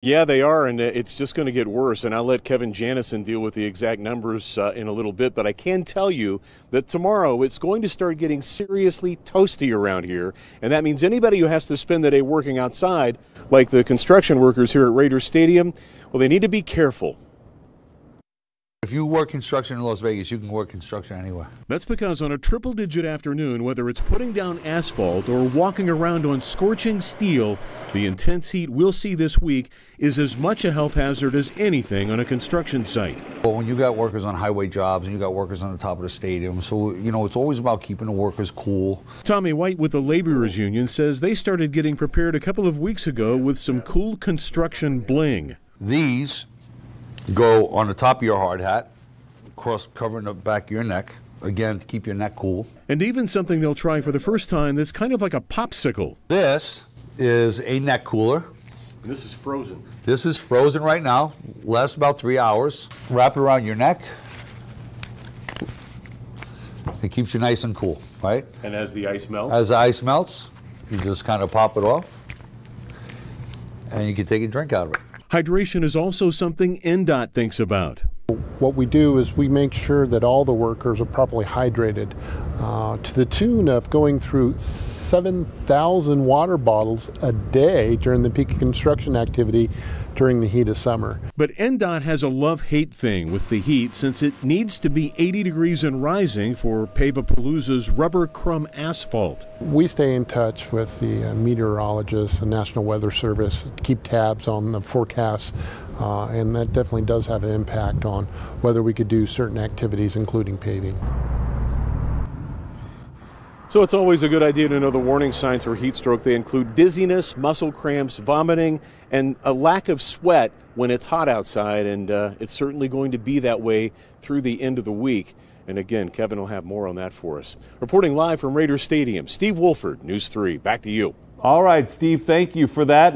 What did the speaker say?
Yeah, they are, and it's just going to get worse. And I'll let Kevin Janison deal with the exact numbers uh, in a little bit. But I can tell you that tomorrow it's going to start getting seriously toasty around here. And that means anybody who has to spend the day working outside, like the construction workers here at Raiders Stadium, well, they need to be careful. If you work construction in Las Vegas, you can work construction anywhere. That's because on a triple digit afternoon, whether it's putting down asphalt or walking around on scorching steel, the intense heat we'll see this week is as much a health hazard as anything on a construction site. Well, when you got workers on highway jobs and you got workers on the top of the stadium, so, you know, it's always about keeping the workers cool. Tommy White with the Laborers Union says they started getting prepared a couple of weeks ago with some cool construction bling. These go on the top of your hard hat, cross covering the back of your neck, again to keep your neck cool. And even something they'll try for the first time that's kind of like a popsicle. This is a neck cooler. And this is frozen. This is frozen right now, lasts about three hours. Wrap it around your neck. It keeps you nice and cool, right? And as the ice melts? As the ice melts, you just kind of pop it off and you can take a drink out of it. Hydration is also something NDOT thinks about. What we do is we make sure that all the workers are properly hydrated uh, to the tune of going through 7,000 water bottles a day during the peak construction activity during the heat of summer. But NDOT has a love hate thing with the heat since it needs to be 80 degrees and rising for Pave-A-Palooza's rubber crumb asphalt. We stay in touch with the uh, meteorologists, the National Weather Service, keep tabs on the forecasts. Uh, and that definitely does have an impact on whether we could do certain activities, including paving. So it's always a good idea to know the warning signs for heat stroke. They include dizziness, muscle cramps, vomiting, and a lack of sweat when it's hot outside. And uh, it's certainly going to be that way through the end of the week. And again, Kevin will have more on that for us. Reporting live from Raiders Stadium, Steve Wolford, News 3. Back to you. All right, Steve, thank you for that.